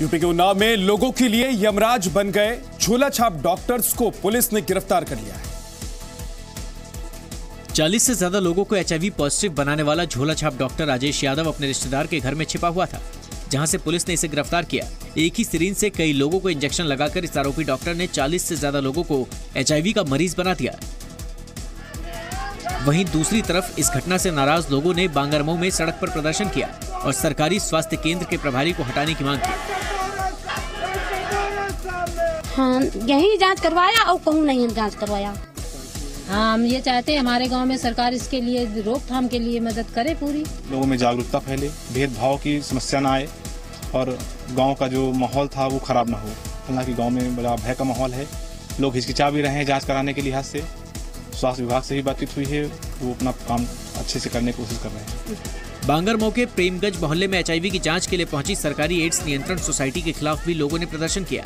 UP के उन्नाव में लोगों के लिए यमराज बन गए झोला छाप डॉक्टर्स को पुलिस ने गिरफ़्तार कर लिया है। 40 से ज़्यादा लोगों को एचआईवी पॉजिटिव बनाने वाला झोला छाप डॉक्टर राजेश यादव अपने रिश्तेदार के घर में छिपा हुआ था, जहाँ से पुलिस ने इसे गिरफ़्तार किया। एक ही सिरिंज से कई लोगों को इंजेक्शन लगाकर इस आरोपी डॉक्टर ने 40 से ज़्यादा लोगों को एचआईवी का मरीज़ बना दिया। वहीं दूसरी तरफ़ इस घटना से नाराज़ लोगों ने बांगरमऊ में सड़क पर प्रदर्शन किया और सरकारी स्वास्थ्य केंद्र के प्रभारी को हटाने की मांग की। हाँ यही जाँच करवाया और कहूँ नहीं जाँच करवाया। हाँ हम ये चाहते हैं हमारे गाँव में सरकार इसके लिए रोकथाम के लिए मदद करे पूरी। लोगों में जागरूकता फैले भेदभाव की समस्या ना आए और गाँव का जो माहौल था वो खराब ना हो। हालाँकि गाँव में बड़ा भय का माहौल है। लोग हिचकिचा भी रहे हैं जाँच कराने के लिहाज से। स्वास्थ्य विभाग से भी बातचीत हुई है। वो अपना काम अच्छे से करने की कोशिश कर रहे हैं। बांगर मौके प्रेमगंज मोहल्ले में एचआईवी की जाँच के लिए पहुँची सरकारी एड्स नियंत्रण सोसाइटी के खिलाफ भी लोगों ने प्रदर्शन किया।